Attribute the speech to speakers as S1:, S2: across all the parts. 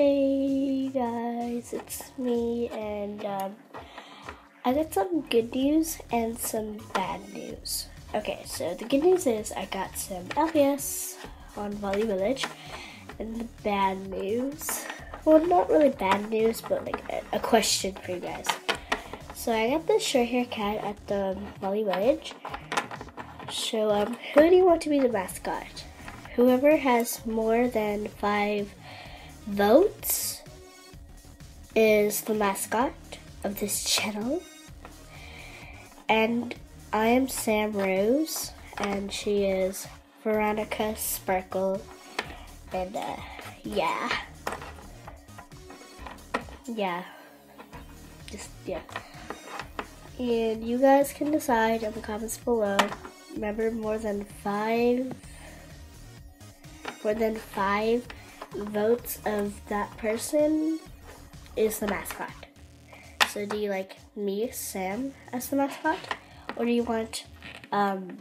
S1: Hey guys, it's me, and um, I got some good news and some bad news. Okay, so the good news is I got some LPS on Value Village, and the bad news, well, not really bad news, but like a, a question for you guys. So I got this short hair cat at the Value Village. So um, who do you want to be the mascot? Whoever has more than five votes is the mascot of this channel. And I am Sam Rose, and she is Veronica Sparkle. And uh, yeah. Yeah. Just, yeah. And you guys can decide in the comments below. Remember, more than five, more than five votes of that person is the mascot. So do you like me, Sam, as the mascot? Or do you want um,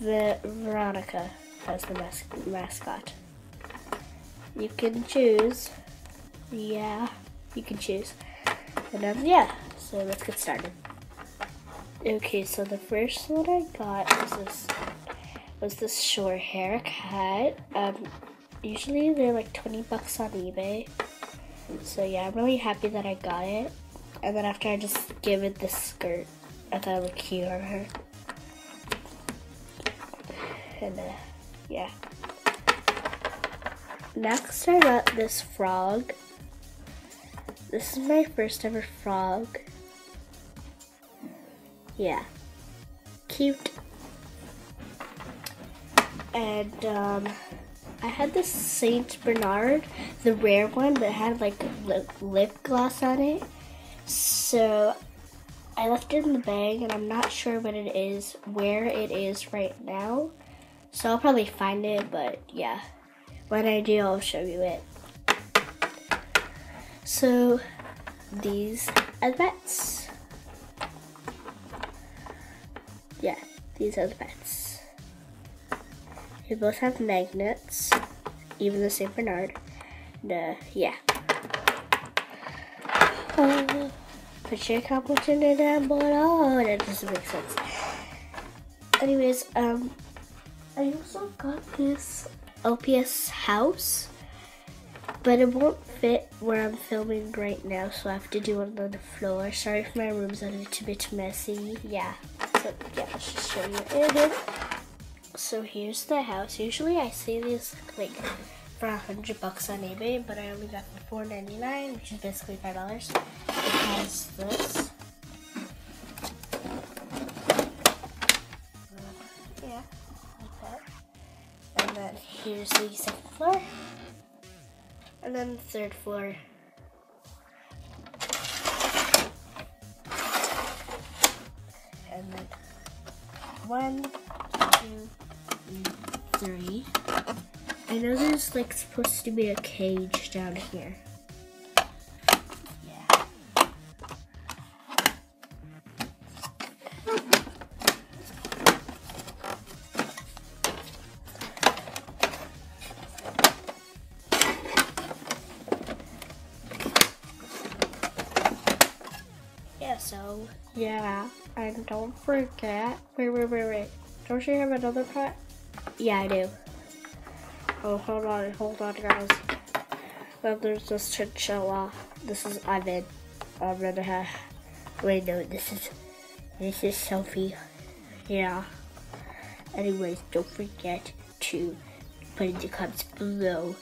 S1: Veronica as the mas- mascot? You can choose. Yeah, you can choose. And um, yeah, so let's get started. Okay, so the first one I got is this was this short haircut. Um, usually they're like 20 bucks on eBay. So yeah, I'm really happy that I got it. And then after I just give it this skirt, I thought it looked cute on her. And uh, yeah. Next I got this frog. This is my first ever frog. Yeah. Cute and um, I had this Saint Bernard, the rare one that had like lip, lip gloss on it. So I left it in the bag, and I'm not sure what it is, where it is right now. So I'll probably find it, but yeah, when I do, I'll show you it. So these are the pets. Yeah, these are the pets. They both have magnets, even the St. Bernard. And, yeah. Uh, put your comments in down below. Oh, that doesn't make sense. Anyways, um, I also got this LPS house, but it won't fit where I'm filming right now, so I have to do it on the floor. Sorry if my room's a little bit messy. Yeah, so yeah, let's just show you it. So here's the house. Usually I see these like for a hundred bucks on eBay, but I only got for four ninety nine, which is basically five dollars. It has this. Yeah. And then here's the second floor. And then the third floor. And then one, two, three. I know there's like supposed to be a cage down here. Yeah. Yeah, so, yeah, and don't forget, wait, wait, wait, wait. Don't you have another pet? Yeah, I do. Oh, hold on, hold on, guys. Well, there's this chinchilla. This is Ivan. I'm gonna have. Wait, no, this is this is Sophie. Yeah. Anyways, don't forget to put in the comments below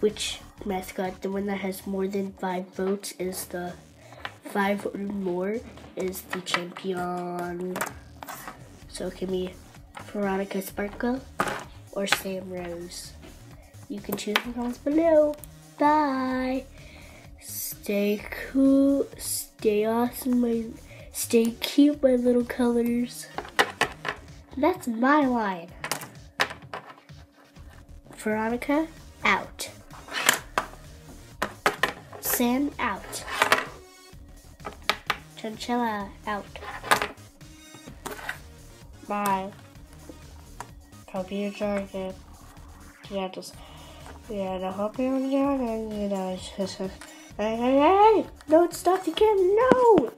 S1: which mascot, the one that has more than five votes, is the five or more is the champion. So can be Veronica Sparkle or Sam Rose. You can choose the comments below. Bye. Stay cool. Stay awesome. My, stay cute, my little colors. That's my line. Veronica out. Sam out. Chinchilla out. Bye. You enjoyed it. Yeah, just Yeah, hope you enjoy it, you guys. hey, hey, hey! Don't stop the camera, no!